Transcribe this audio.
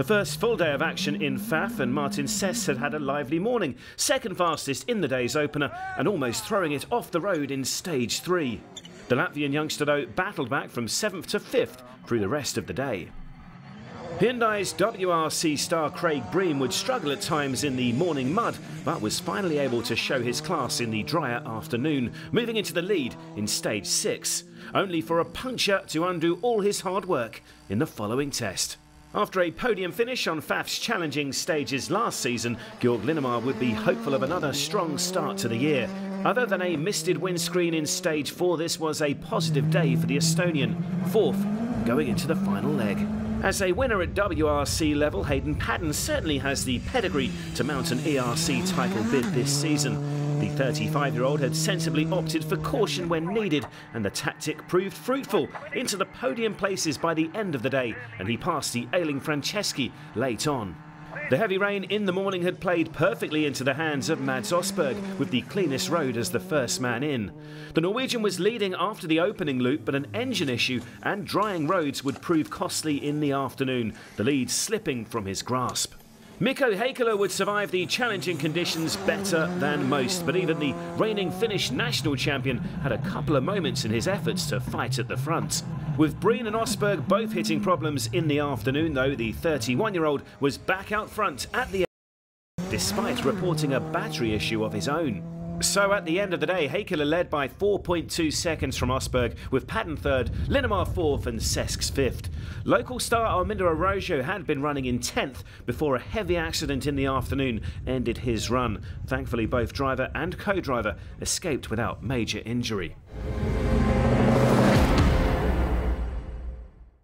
The first full day of action in Fafe and Mārtiņš Sesks had had a lively morning, second fastest in the day's opener and almost throwing it off the road in stage three. The Latvian youngster though battled back from 7th to 5th through the rest of the day. Hyundai's WRC star Craig Breen would struggle at times in the morning mud, but was finally able to show his class in the drier afternoon, moving into the lead in stage 6, only for a puncture to undo all his hard work in the following test. After a podium finish on Fafe's challenging stages last season, Georg Linnamäe would be hopeful of another strong start to the year. Other than a misted windscreen in stage 4, this was a positive day for the Estonian, fourth going into the final leg. As a winner at WRC level, Hayden Paddon certainly has the pedigree to mount an ERC title bid this season. The 35 year old had sensibly opted for caution when needed, and the tactic proved fruitful into the podium places by the end of the day, and he passed the ailing Franceschi late on. The heavy rain in the morning had played perfectly into the hands of Mads Østberg, with the cleanest road as the first man in. The Norwegian was leading after the opening loop, but an engine issue and drying roads would prove costly in the afternoon, the lead slipping from his grasp. Mikko Heikkilä would survive the challenging conditions better than most, but even the reigning Finnish national champion had a couple of moments in his efforts to fight at the front. With Breen and Østberg both hitting problems in the afternoon, though, the 31 year old was back out front at the end, despite reporting a battery issue of his own. So at the end of the day, Heikkilä led by 4.2 seconds from Østberg, with Paddon third, Linnamäe fourth, and Sesks fifth. Local star Armindo Araujo had been running in 10th before a heavy accident in the afternoon ended his run. Thankfully, both driver and co driver escaped without major injury.